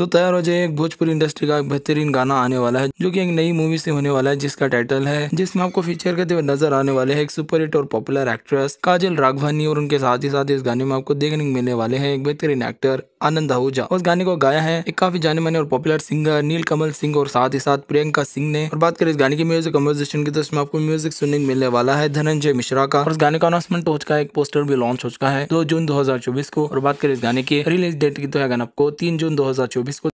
तो तैयार हो जाए एक भोजपुरी इंडस्ट्री का एक बेहतरीन गाना आने वाला है, जो कि एक नई मूवी से होने वाला है, जिसका टाइटल है, जिसमें आपको फीचर करते हुए नज़र आने वाले हैं एक सुपर हिट और पॉपुलर एक्ट्रेस काजल राघवानी, और उनके साथ ही साथ इस गाने में आपको देखने को मिलने वाले हैं एक बेहतरीन एक्टर आनंद आहूजा। उस गाने को गाया है एक काफ़ी जाने माने और पॉपुलर सिंगर नील कमल सिंह और साथ ही साथ प्रियंका सिंह ने। और बात करें इस गाने की म्यूज़िक कम्पोजिशन की तो इसमें आपको म्यूज़िक सुनने मिलने वाला है धनंजय मिश्रा का। और इस गाने का अनाउंसमेंट हो चुका है, एक पोस्टर भी लॉन्च हो चुका है दो जून दो हज़ार चौबीस को। और बात करें इस गाने की रिलीज़ डेट की तो है गाना आपको तीन जून दो को